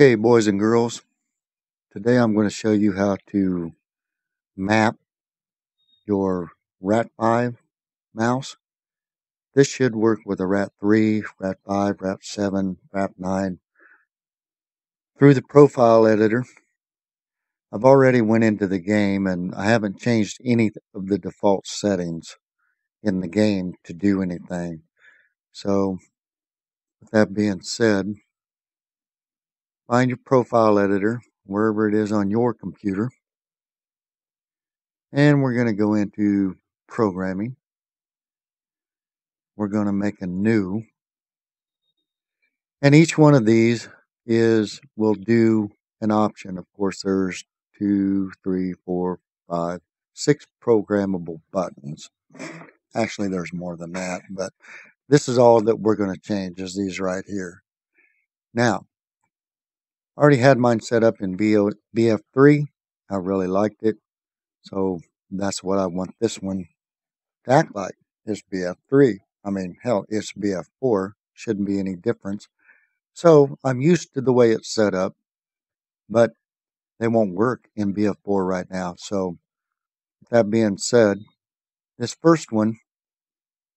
Okay, boys and girls, today I'm going to show you how to map your RAT5 mouse. This should work with a RAT3, RAT5, RAT7, RAT9 through the profile editor. I've already went into the game and I haven't changed any of the default settings in the game to do anything. So with that being said, find your profile editor wherever it is on your computer. And we're going to go into programming. We're going to make a new. And each one of these is will do an option. Of course, there's two, three, four, five, six programmable buttons. Actually, there's more than that, but this is all that we're going to change is these right here. Now, already had mine set up in BO, BF3. I really liked it. So that's what I want this one to act like. It's BF3. I mean, hell, it's BF4. Shouldn't be any difference. So I'm used to the way it's set up, but they won't work in BF4 right now. So that being said, this first one,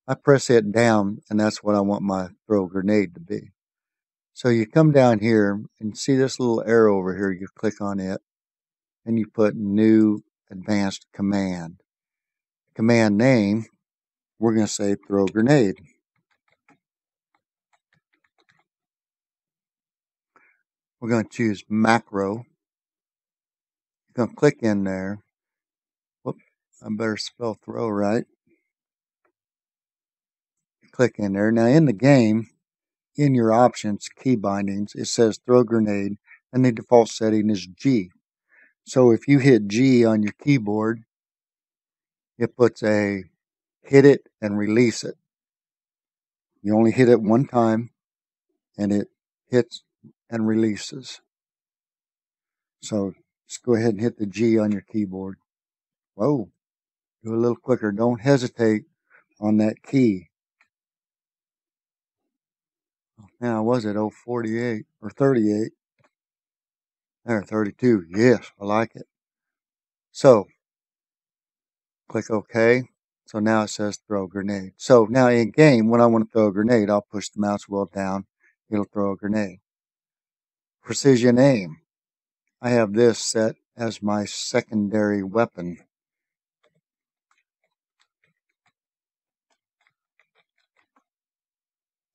I press it down and that's what I want my throw grenade to be. So you come down here and see this little arrow over here, you click on it and you put new advanced command. Command name, we're going to say throw grenade. We're going to choose macro. You're going to click in there. Whoop, I better spell throw right. Click in there. Now in the game, in your options, key bindings, it says throw grenade and the default setting is G. So if you hit G on your keyboard, it puts a hit it and release it. You only hit it one time and it hits and releases. So just go ahead and hit the G on your keyboard. Whoa, do a little quicker. Don't hesitate on that key. Now, was it 048 or 38? There, 32. Yes, I like it. So, click OK. So now it says throw grenade. So now in game, when I want to throw a grenade, I'll push the mouse wheel down. It'll throw a grenade. Precision aim. I have this set as my secondary weapon.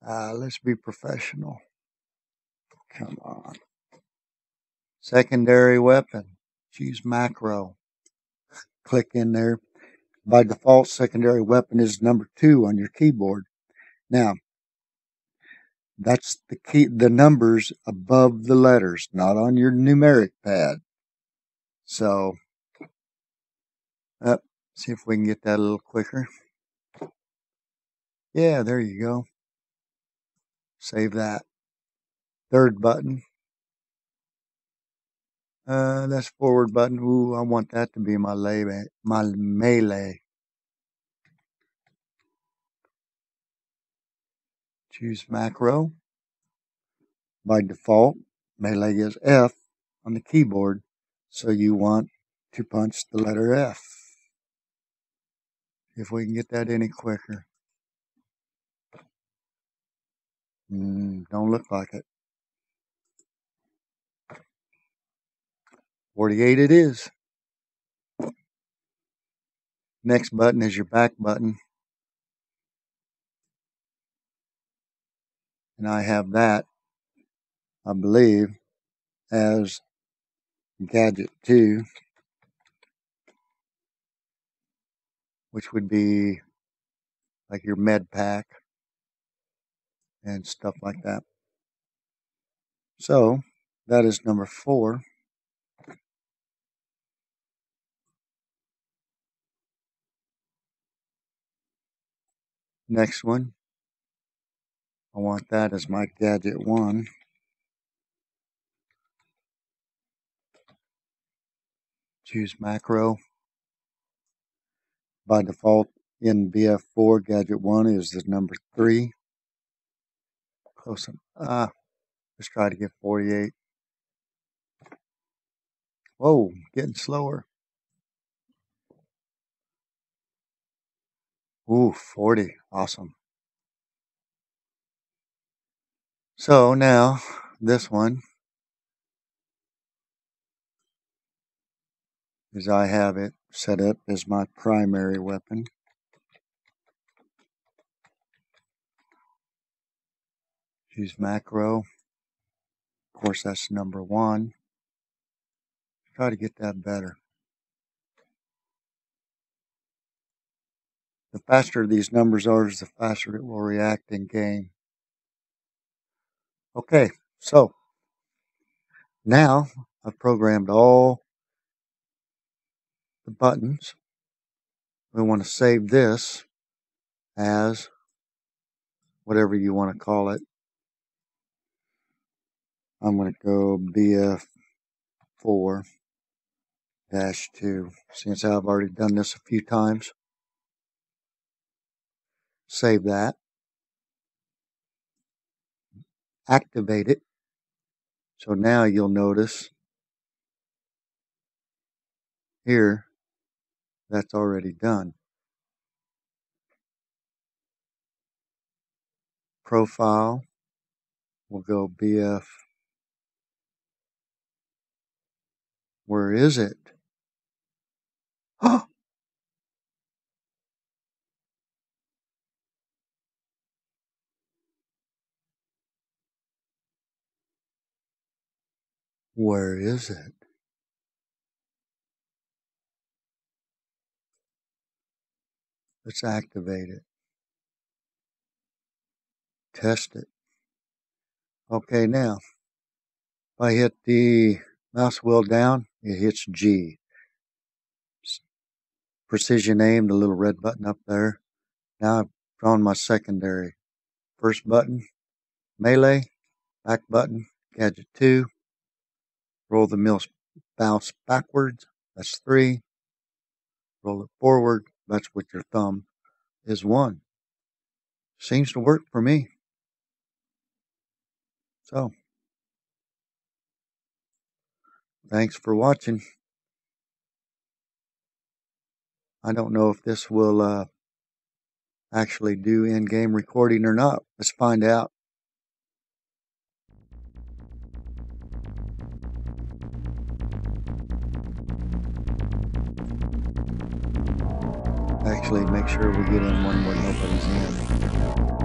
Uh, let's be professional. Come on. Secondary weapon. Choose macro. Click in there. By default, secondary weapon is number two on your keyboard. Now, that's the key, the numbers above the letters, not on your numeric pad. So, up, see if we can get that a little quicker. Yeah, there you go. Save that. Third button. Uh, that's forward button. Ooh, I want that to be my lay, my melee. Choose macro. By default, melee is F on the keyboard, so you want to punch the letter F. If we can get that any quicker. Mm, don't look like it. 48 it is. Next button is your back button. And I have that, I believe, as gadget 2, which would be like your med pack and stuff like that. So that is number four. Next one, I want that as my gadget one. Choose macro. By default in BF4, gadget one is the number three close. Ah, let's try to get 48. Whoa, getting slower. Ooh, 40. Awesome. So now this one is I have it set up as my primary weapon. Use macro. Of course, that's number one. Try to get that better. The faster these numbers are, the faster it will react in game. Okay, so now I've programmed all the buttons. We want to save this as whatever you want to call it. I'm going to go BF4 dash 2 since I've already done this a few times. Save that. Activate it. So now you'll notice here that's already done. Profile We'll go BF. Where is it? Where is it? Let's activate it. Test it. Okay, now, if I hit the mouse wheel down, it hits G. Precision aim, the little red button up there. Now I've drawn my secondary. First button, melee, back button, gadget 2. Roll the mouse backwards, that's 3. Roll it forward, that's with your thumb, is 1. Seems to work for me. So, thanks for watching. I don't know if this will uh, actually do in-game recording or not. Let's find out. Actually, make sure we get in one where nobody's in.